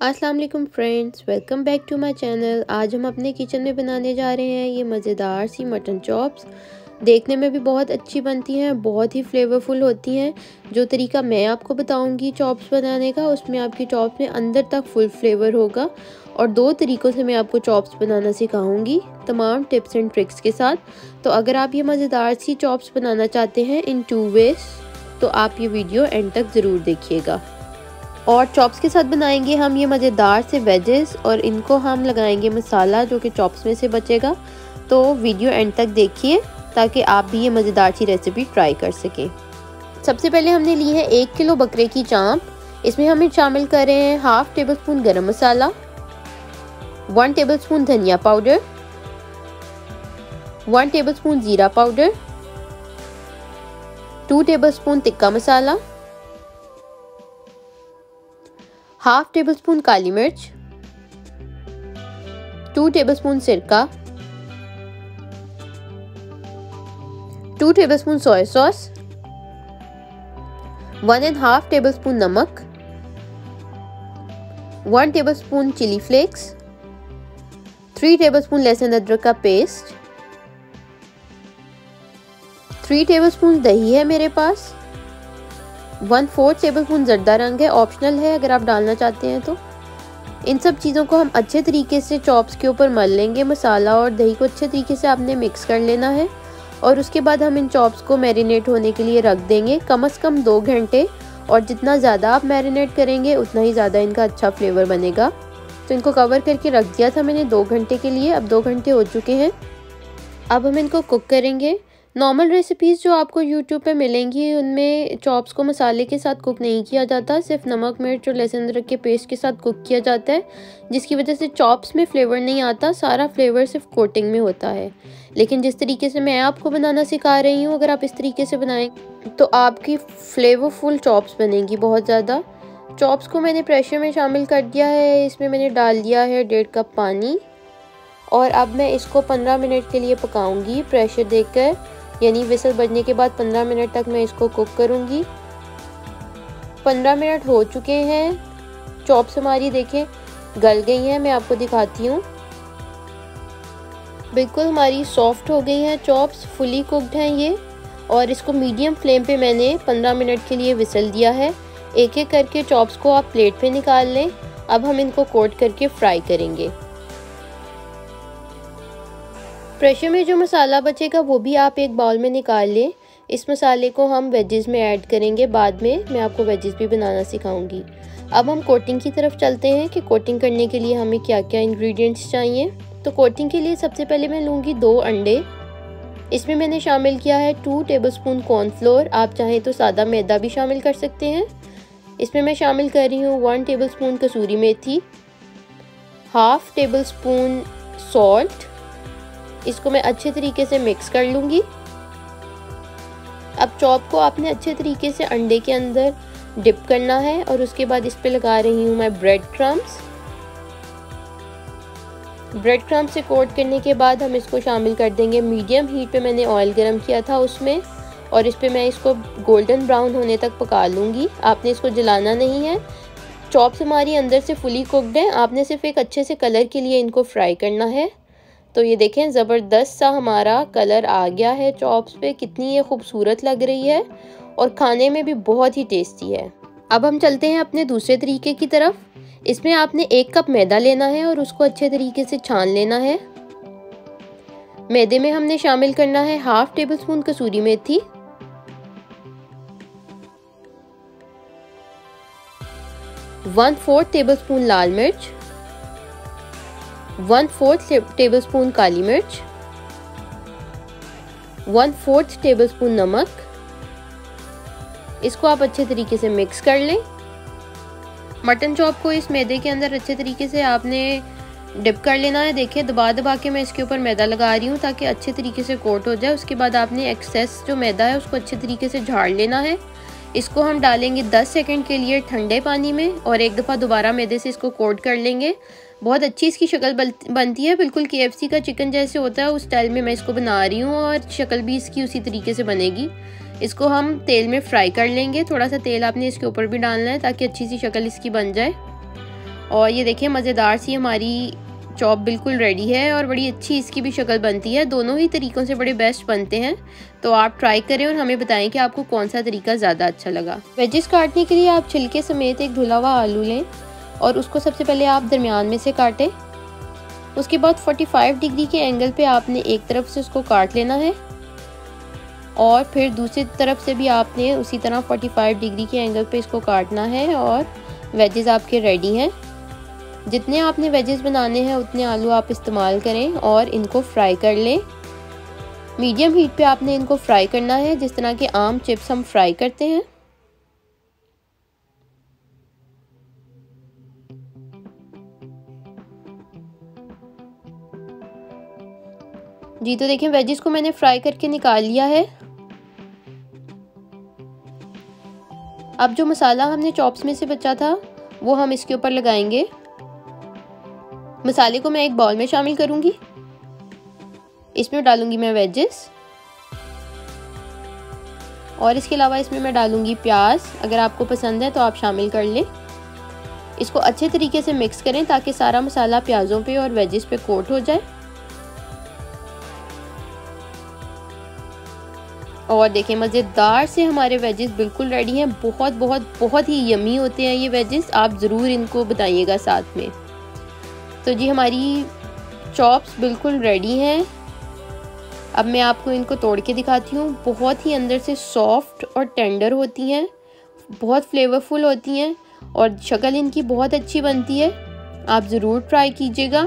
अस्सलाम वालेकुम friends, welcome back to my channel. आज हम अपने किचन में बनाने जा रहे हैं ये मज़ेदार सी मटन चॉप्स। देखने में भी बहुत अच्छी बनती हैं, बहुत ही फ्लेवरफुल होती हैं। जो तरीका मैं आपको बताऊँगी चॉप्स बनाने का, उसमें आपकी चॉप्स में अंदर तक फुल फ्लेवर होगा। और दो तरीक़ों से मैं आपको चॉप्स बनाना सिखाऊँगी, तमाम टिप्स एंड ट्रिक्स के साथ। तो अगर आप ये मज़ेदार सी चॉप्स बनाना चाहते हैं इन टू वेज तो आप ये वीडियो एंड तक ज़रूर देखिएगा। और चॉप्स के साथ बनाएँगे हम ये मज़ेदार से वेजेस और इनको हम लगाएँगे मसाला जो कि चॉप्स में से बचेगा। तो वीडियो एंड तक देखिए, ताकि आप भी ये मज़ेदार सी रेसिपी ट्राई कर सकें। सबसे पहले हमने ली है एक किलो बकरे की चाँप। इसमें हम शामिल कर रहे हैं half tablespoon garam masala one tablespoon dhania powder one tablespoon jeera powder two tablespoon tikka masala half tablespoon kali mirch, two tablespoon sirka, two tablespoon soya sauce, one and half tablespoon namak, one tablespoon chilli flakes, three tablespoon लहसुन अदरक का paste, three table spoon दही है मेरे पास one fourth table spoon जर्दा रंग है ऑप्शनल है अगर आप डालना चाहते हैं तो। इन सब चीज़ों को हम अच्छे तरीके से चॉप्स के ऊपर मल लेंगे, मसाला और दही को अच्छे तरीके से आपने मिक्स कर लेना है। और उसके बाद हम इन चॉप्स को मैरिनेट होने के लिए रख देंगे, कम अज़ कम दो घंटे। और जितना ज़्यादा आप मैरिनेट करेंगे, उतना ही ज़्यादा इनका अच्छा फ्लेवर बनेगा। तो इनको कवर करके रख दिया था मैंने दो घंटे के लिए, अब दो घंटे हो चुके हैं। अब हम इनको कुक करेंगे। नॉर्मल रेसिपीज़ जो आपको यूट्यूब पे मिलेंगी, उनमें चॉप्स को मसाले के साथ कुक नहीं किया जाता, सिर्फ़ नमक, मिर्च और लहसुन अदरक के पेस्ट के साथ कुक किया जाता है, जिसकी वजह से चॉप्स में फ्लेवर नहीं आता, सारा फ्लेवर सिर्फ़ कोटिंग में होता है। लेकिन जिस तरीके से मैं आपको बनाना सिखा रही हूँ, अगर आप इस तरीके से बनाएँ तो आपकी फ्लेवरफुल चॉप्स बनेंगी बहुत ज़्यादा। चॉप्स को मैंने प्रेशर में शामिल कर दिया है, इसमें मैंने डाल दिया है डेढ़ कप पानी, और अब मैं इसको पंद्रह मिनट के लिए पकाऊँगी प्रेशर देकर। यानी विसल बजने के बाद 15 मिनट तक मैं इसको कुक करूँगी। 15 मिनट हो चुके हैं। चॉप्स हमारी देखें, गल गई हैं, मैं आपको दिखाती हूँ। बिल्कुल हमारी सॉफ्ट हो गई हैं चॉप्स, फुली कुकड हैं ये। और इसको मीडियम फ्लेम पे मैंने 15 मिनट के लिए विसल दिया है। एक एक करके चॉप्स को आप प्लेट पे निकाल लें। अब हम इनको कोट करके फ्राई करेंगे। प्रेशर में जो मसाला बचेगा वो भी आप एक बाउल में निकाल लें। इस मसाले को हम वेजेस में ऐड करेंगे। बाद में मैं आपको वेजेस भी बनाना सिखाऊँगी। अब हम कोटिंग की तरफ़ चलते हैं कि कोटिंग करने के लिए हमें क्या क्या इंग्रेडिएंट्स चाहिए। तो कोटिंग के लिए सबसे पहले मैं लूँगी दो अंडे। इसमें मैंने शामिल किया है टू टेबल स्पून कॉर्नफ्लोर आप चाहें तो सादा मैदा भी शामिल कर सकते हैं। इसमें मैं शामिल कर रही हूँ one tablespoon kasuri methi. Half tablespoon salt इसको मैं अच्छे तरीके से मिक्स कर लूँगी। अब चॉप को आपने अच्छे तरीके से अंडे के अंदर डिप करना है और उसके बाद इस पे लगा रही हूँ मैं ब्रेड क्रम्स ब्रेड क्रम्ब से कोट करने के बाद हम इसको शामिल कर देंगे। मीडियम हीट पे मैंने ऑयल गरम किया था उसमें और इस पे मैं इसको गोल्डन ब्राउन होने तक पका लूँगी। आपने इसको जलाना नहीं है। चॉप्स हमारी अंदर से फुली कुकड है। आपने सिर्फ़ एक अच्छे से कलर के लिए इनको फ्राई करना है। तो ये देखें, ज़बरदस्त सा हमारा कलर आ गया है चॉप्स पे। कितनी ये खूबसूरत लग रही है और खाने में भी बहुत ही टेस्टी है। अब हम चलते हैं अपने दूसरे तरीके की तरफ़। इसमें आपने एक कप मैदा लेना है और उसको अच्छे तरीके से छान लेना है। मैदे में हमने शामिल करना है हाफ़ टेबल स्पून कसूरी मेथी। वन फोर्थ टेबल स्पून लाल मिर्च। वन फोर्थ टेबल स्पून काली मिर्च वन फोर्थ टेबल स्पून नमक इसको आप अच्छे तरीके से मिक्स कर लें। मटन चॉप को इस मैदे के अंदर अच्छे तरीके से आपने डिप कर लेना है। देखिए, दबा दबा के मैं इसके ऊपर मैदा लगा रही हूँ ताकि अच्छे तरीके से कोट हो जाए। उसके बाद आपने एक्सेस जो मैदा है उसको अच्छे तरीके से झाड़ लेना है। इसको हम डालेंगे 10 सेकंड के लिए ठंडे पानी में और एक दफ़ा दोबारा मैदे से इसको कोट कर लेंगे। बहुत अच्छी इसकी शक्ल बनती है। बिल्कुल के का चिकन जैसे होता है, उस स्टाइल में मैं इसको बना रही हूँ और शक्ल भी इसकी उसी तरीके से बनेगी। इसको हम तेल में फ्राई कर लेंगे। थोड़ा सा तेल आपने इसके ऊपर भी डालना है ताकि अच्छी सी शक्ल इसकी बन जाए। और ये देखिए, मज़ेदार सी हमारी चॉप बिल्कुल रेडी है और बड़ी अच्छी इसकी भी शक्ल बनती है। दोनों ही तरीक़ों से बड़े बेस्ट बनते हैं। तो आप ट्राई करें और हमें बताएँ कि आपको कौन सा तरीका ज़्यादा अच्छा लगा। वेजिस काटने के लिए आप छिलके समेत एक धुला हुआ आलू लें। और उसको सबसे पहले आप दरमियान में से काटें। उसके बाद 45 डिग्री के एंगल पे आपने एक तरफ़ से उसको काट लेना है। और फिर दूसरी तरफ़ से भी आपने उसी तरह 45 डिग्री के एंगल पे इसको काटना है और वेजेस आपके रेडी हैं। जितने आपने वेजेस बनाने हैं, उतने आलू आप इस्तेमाल करें और इनको फ्राई कर लें। मीडियम हीट पे आपने इनको फ्राई करना है, जिस तरह के आम चिप्स हम फ्राई करते हैं। जी तो देखिए, वेजिस को मैंने फ्राई करके निकाल लिया है। अब जो मसाला हमने चॉप्स में से बचा था, वो हम इसके ऊपर लगाएँगे। मसाले को मैं एक बाउल में शामिल करूँगी। इसमें डालूँगी मैं वेजेस। और इसके अलावा इसमें मैं डालूँगी प्याज। अगर आपको पसंद है तो आप शामिल कर लें। इसको अच्छे तरीके से मिक्स करें, ताकि सारा मसाला प्याज़ों पे और वेजेस पे कोट हो जाए। और देखें, मज़ेदार से हमारे वेजेस बिल्कुल रेडी हैं। बहुत बहुत बहुत ही यमी होते हैं ये वेजेस आप ज़रूर इनको बताइएगा साथ में। तो जी, हमारी चॉप्स बिल्कुल रेडी हैं। अब मैं आपको इनको तोड़ के दिखाती हूँ। बहुत ही अंदर से सॉफ्ट और टेंडर होती हैं। बहुत फ्लेवरफुल होती हैं और शक्ल इनकी बहुत अच्छी बनती है। आप ज़रूर ट्राई कीजिएगा।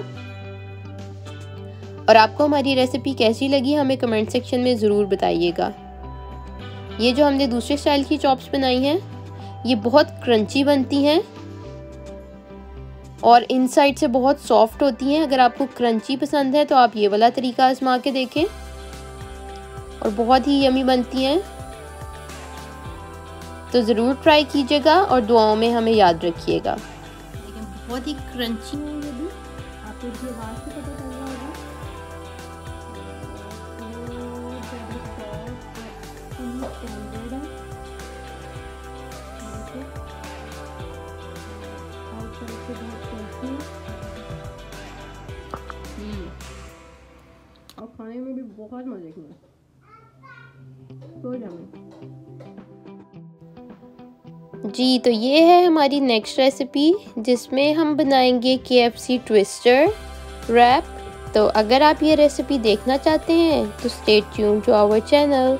और आपको हमारी रेसिपी कैसी लगी, हमें कमेंट सेक्शन में ज़रूर बताइएगा। ये जो हमने दूसरे स्टाइल की चॉप्स बनाई हैं, ये बहुत क्रंची बनती हैं और इनसाइड से बहुत सॉफ्ट होती हैं। अगर आपको क्रंची पसंद है तो आप ये वाला तरीका आजमा के देखें। और बहुत ही यमी बनती हैं। तो ज़रूर ट्राई कीजिएगा और दुआओं में हमें याद रखिएगा। बहुत ही क्रंची है ये भी। आपको हाथ और खाने में भी बहुत मज़े की जी तो ये है हमारी नेक्स्ट रेसिपी जिसमें हम बनाएँगे के एफ़ सी ट्विस्टर रैप तो अगर आप ये रेसिपी देखना चाहते हैं तो stay tuned to our channel